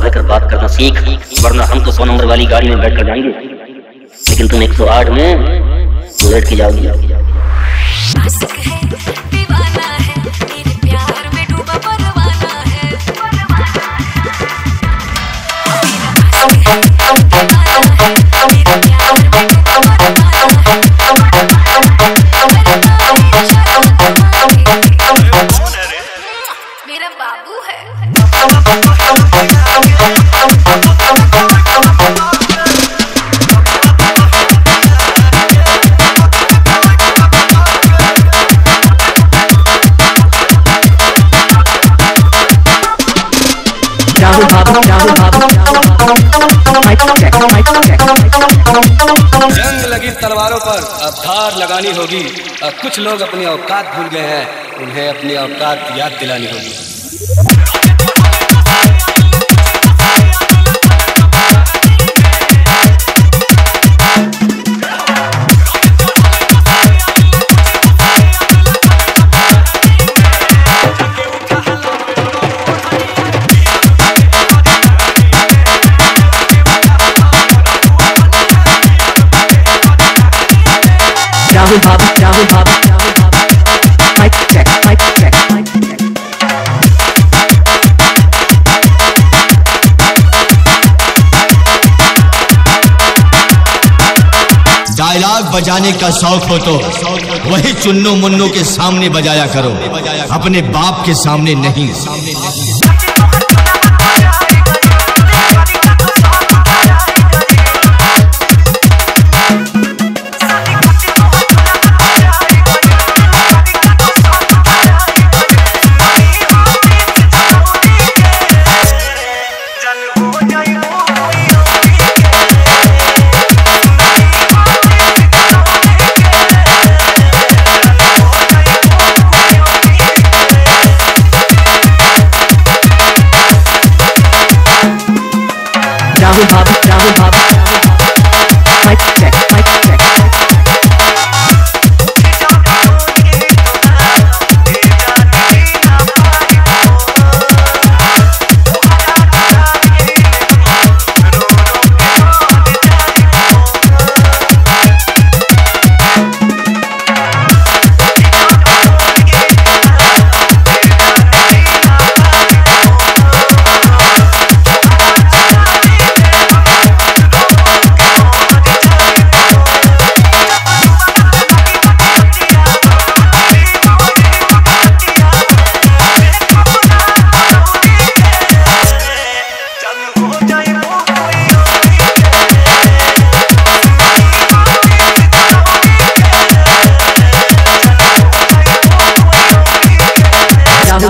रहकर बात करना सीख, वरना हम तो सौ नंबर वाली गाड़ी में बैठ कर जाएँगे। लेकिन तुम एक सौ आठ में बुलेट की जाओगी। जंग लगी तलवारों पर, अब धार लगानी होगी। अब कुछ लोग अपनी औकात भूल गए हैं, उन्हें अपनी औकात याद दिलानी होगी। डायलॉग बजाने का शौक हो तो वही चुन्नू मुन्नू के सामने बजाया करो। अपने बाप के सामने नहीं, सामने नहीं।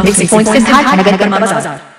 exit points in Hyde and Hyde and Hyde and Hyde